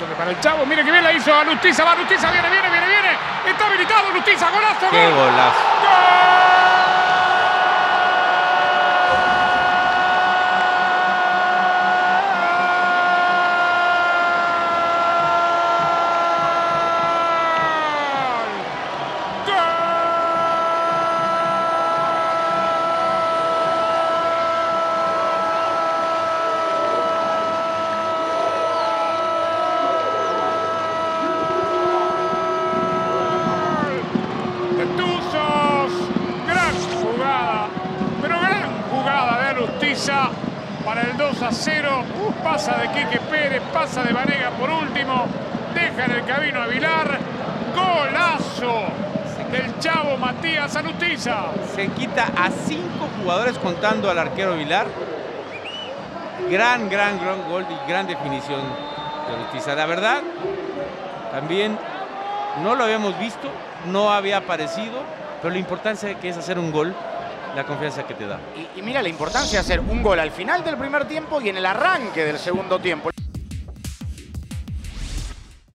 Verde para el Chavo. Mire que bien la hizo a Lustiza. Va Lustiza, viene, viene, viene, viene. Está habilitado Lustiza. Golazo, Qué gol. golazo. de Tuzos. Gran jugada, pero gran jugada de Alustiza para el 2 a 0. Pasa de Quique Pérez, pasa de Vanega por último. Deja en el camino a Vilar. Golazo del chavo Matías Alustiza. Se quita a cinco jugadores contando al arquero Vilar. Gran, gran, gran gol y gran definición de Ortiza. La verdad, también no lo habíamos visto, no había aparecido, pero la importancia que es hacer un gol, la confianza que te da. Y, y mira la importancia de hacer un gol al final del primer tiempo y en el arranque del segundo tiempo.